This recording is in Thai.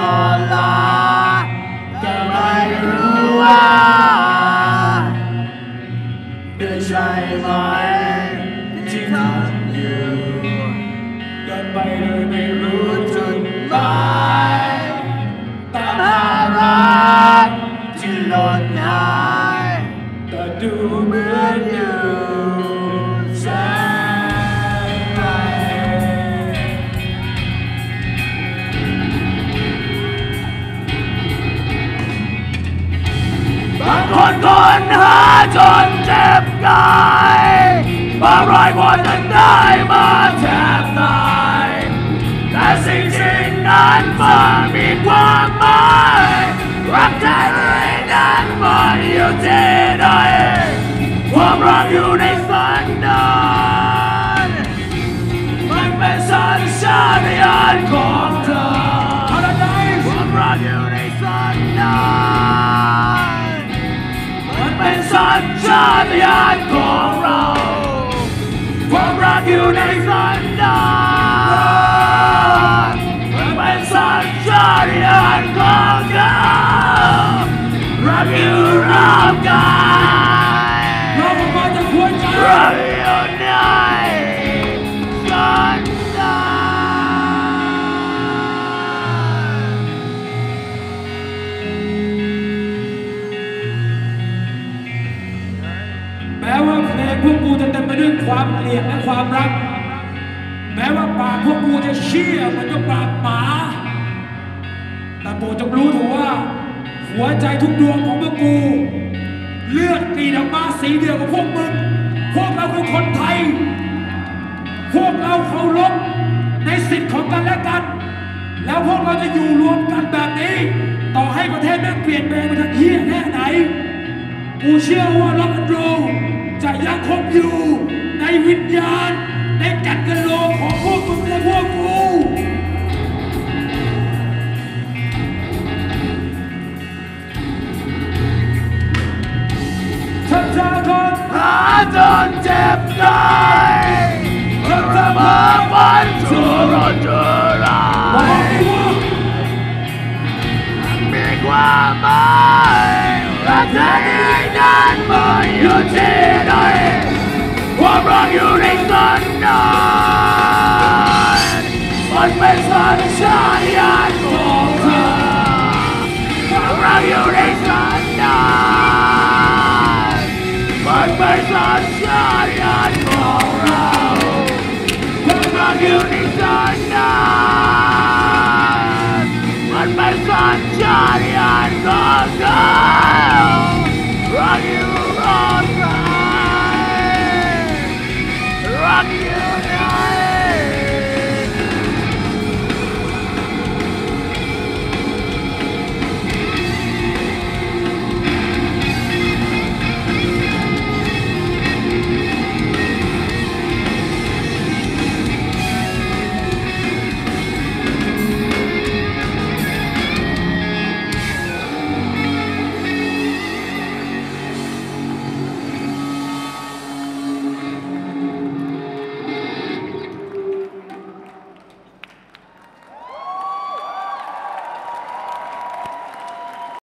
all คนคนหาจนเจ็บกายบางรายคนนั้นได้มาแทบตายแต่สิ่งสิ่งนั้นมันมีความหมายรักแท้เลยนั้นมันอยู่ที่ไหนความรักอยู่ใน สัญชาตญ ความเกลียดและความรัก แม้ว่าปากพวกกูจะเชี่ยเหมือนกับปากหมา แต่โปรดจงรู้เถอะว่า หัวใจทุกดวงของพวกกู เลือดกรีดออกมาสีเดียวกับพวกมึง พวกเราคือคนไทย พวกเราเคารพในสิทธิ์ของกันและกัน แล้วพวกเราจะอยู่รวมกันแบบนี้ ต่อให้ประเทศแม่งเปลี่ยนแปลงไปทางเฮี้ยแค่ไหน กูเชื่อว่าล็อกอันโร จนเจ็บกายเพื่อจะมาฝันชั่วร้อนชั่วร้าบอา